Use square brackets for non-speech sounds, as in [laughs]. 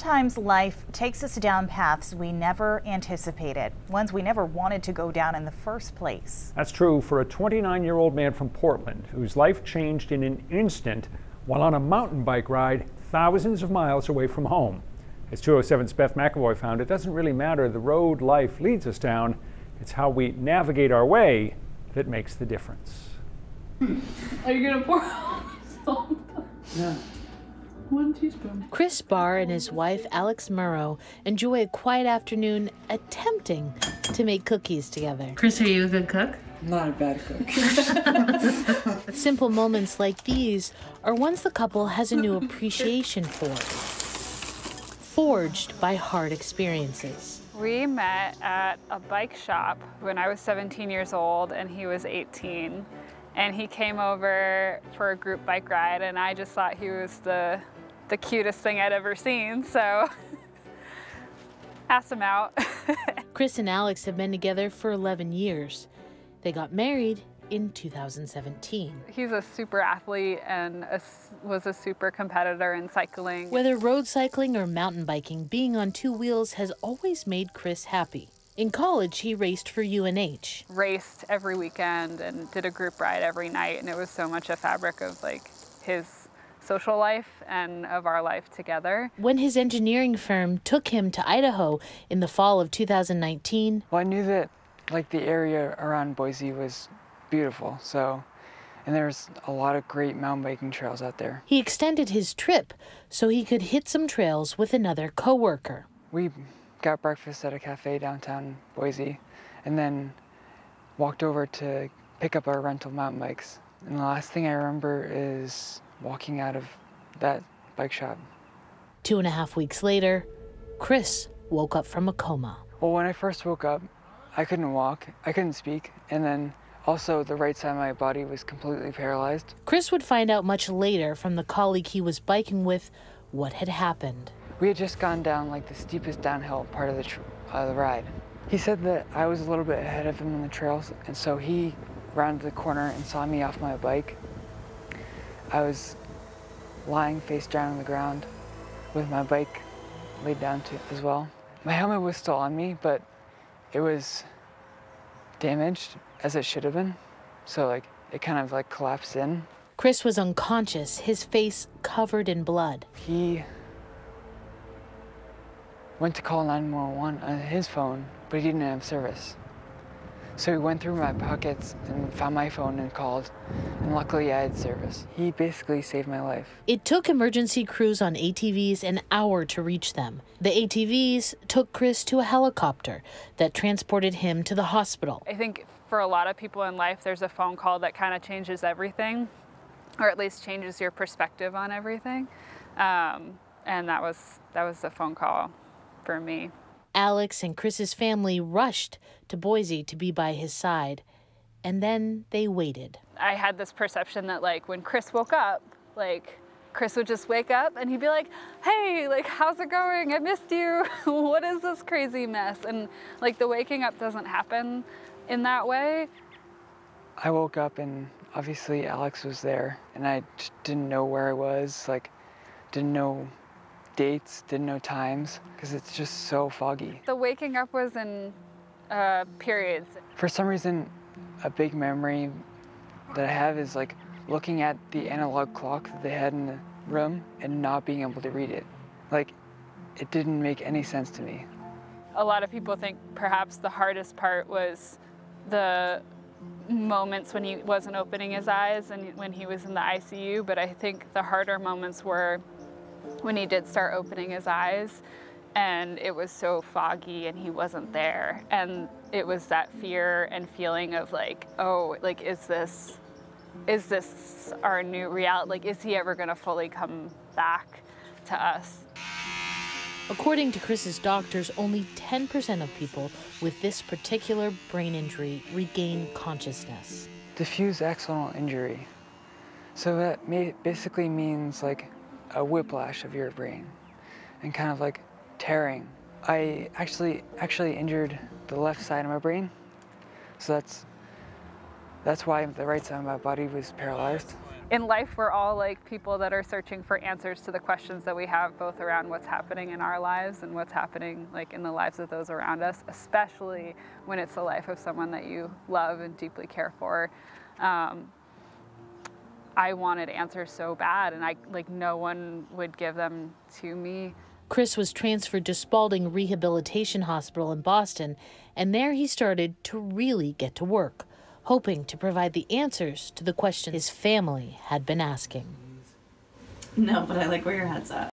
Sometimes life takes us down paths we never anticipated, ones we never wanted to go down in the first place. That's true for a 29 year old man from Portland whose life changed in an instant while on a mountain bike ride thousands of miles away from home. As 207's Beth McEvoy found, it doesn't really matter the road life leads us down, it's how we navigate our way that makes the difference. Are you gonna pour [laughs] salt? Yeah. One teaspoon. Chris Barr and his wife Alex Murrow enjoy a quiet afternoon attempting to make cookies together. Chris, are you a good cook? Not a bad cook. [laughs] [laughs] Simple moments like these are ones the couple has a new appreciation for, forged by hard experiences. We met at a bike shop when I was 17 years old and he was 18. And he came over for a group bike ride and I just thought he was the the cutest thing I'd ever seen, so [laughs] asked him out. [laughs] Chris and Alex have been together for 11 years. They got married in 2017. He's a super athlete and a, was a super competitor in cycling. Whether road cycling or mountain biking, being on two wheels has always made Chris happy. In college, he raced for UNH. Raced every weekend and did a group ride every night, and it was so much a fabric of like his social life and of our life together. When his engineering firm took him to Idaho in the fall of 2019, well, I knew that like the area around Boise was beautiful, so and there's a lot of great mountain biking trails out there. He extended his trip so he could hit some trails with another coworker. We got breakfast at a cafe downtown Boise and then walked over to pick up our rental mountain bikes. And the last thing I remember is walking out of that bike shop. Two and a half weeks later, Chris woke up from a coma. Well, when I first woke up, I couldn't walk, I couldn't speak, and then also the right side of my body was completely paralyzed. Chris would find out much later from the colleague he was biking with what had happened. We had just gone down like the steepest downhill part of the, uh, the ride. He said that I was a little bit ahead of him on the trails, and so he rounded the corner and saw me off my bike I was lying face down on the ground with my bike laid down to as well. My helmet was still on me, but it was damaged as it should have been. So like it kind of like collapsed in. Chris was unconscious, his face covered in blood. He went to call 911 on his phone, but he didn't have service. So he went through my pockets and found my phone and called, and luckily I had service. He basically saved my life. It took emergency crews on ATVs an hour to reach them. The ATVs took Chris to a helicopter that transported him to the hospital. I think for a lot of people in life, there's a phone call that kind of changes everything, or at least changes your perspective on everything. Um, and that was that was the phone call for me. Alex and Chris's family rushed to Boise to be by his side, and then they waited. I had this perception that, like, when Chris woke up, like, Chris would just wake up and he'd be like, hey, like, how's it going? I missed you. [laughs] what is this crazy mess? And, like, the waking up doesn't happen in that way. I woke up and obviously Alex was there, and I just didn't know where I was, like, didn't know dates, didn't know times, because it's just so foggy. The waking up was in uh, periods. For some reason, a big memory that I have is like looking at the analog clock that they had in the room and not being able to read it. Like, it didn't make any sense to me. A lot of people think perhaps the hardest part was the moments when he wasn't opening his eyes and when he was in the ICU, but I think the harder moments were when he did start opening his eyes and it was so foggy and he wasn't there and it was that fear and feeling of like oh like is this is this our new reality like is he ever going to fully come back to us According to Chris's doctors, only 10% of people with this particular brain injury regain consciousness. Diffuse axonal injury. So that basically means like a whiplash of your brain and kind of like tearing. I actually actually injured the left side of my brain. So that's that's why the right side of my body was paralyzed. in life, we're all like people that are searching for answers to the questions that we have, both around what's happening in our lives and what's happening like in the lives of those around us, especially when it's the life of someone that you love and deeply care for. Um, I wanted answers so bad, and I like no one would give them to me. Chris was transferred to Spaulding Rehabilitation Hospital in Boston, and there he started to really get to work, hoping to provide the answers to the questions his family had been asking. No, but I like where your head's at.